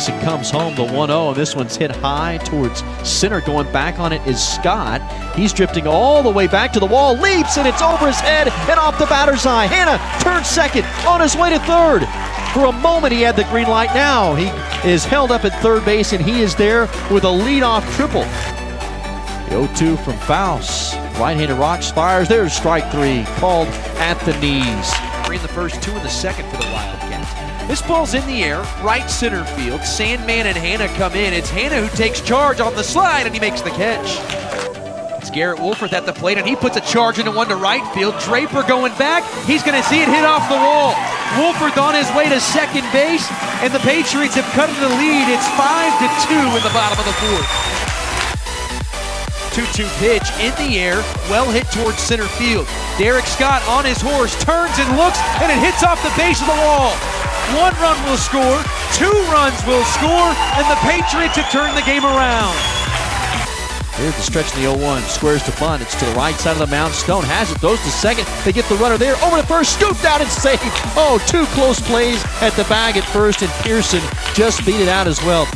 comes home the 1 0, and this one's hit high towards center. Going back on it is Scott. He's drifting all the way back to the wall, leaps, and it's over his head and off the batter's eye. Hannah turns second on his way to third. For a moment, he had the green light. Now he is held up at third base, and he is there with a leadoff triple. The 0 2 from Fouse. Right handed Rocks fires. There's strike three, called at the knees. Three in the first, two in the second for the Wildcats. This ball's in the air, right center field. Sandman and Hannah come in. It's Hannah who takes charge on the slide, and he makes the catch. It's Garrett Wolford at the plate, and he puts a charge into one to right field. Draper going back. He's going to see it hit off the wall. Wolford on his way to second base, and the Patriots have cut the lead. It's 5 to 2 in the bottom of the fourth. 2-2 pitch in the air, well hit towards center field. Derek Scott on his horse turns and looks, and it hits off the base of the wall. One run will score, two runs will score, and the Patriots have turned the game around. Here's the stretch in the 0-1. Squares to bunt. It's to the right side of the mound. Stone has it. Throws to second. They get the runner there. Over to first. Scooped out and saved. Oh, two close plays at the bag at first, and Pearson just beat it out as well.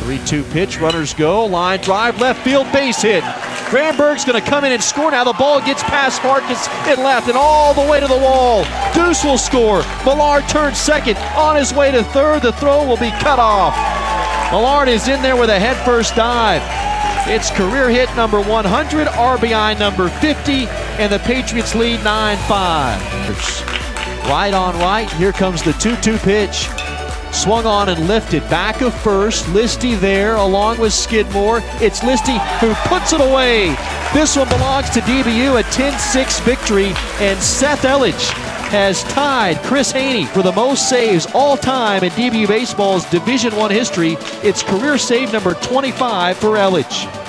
3-2 pitch. Runners go. Line drive. Left field. Base hit. Granberg's going to come in and score now. The ball gets past Marcus and left and all the way to the wall. Deuce will score. Millard turns second. On his way to third. The throw will be cut off. Millard is in there with a head first dive. It's career hit number 100, RBI number 50, and the Patriots lead 9 5. Right on right. Here comes the 2 2 pitch. Swung on and lifted. Back of first. Listi there along with Skidmore. It's Listi who puts it away. This one belongs to DBU, a 10 6 victory, and Seth Elledge has tied Chris Haney for the most saves all time in DBU Baseball's Division One history. It's career save number 25 for Elledge.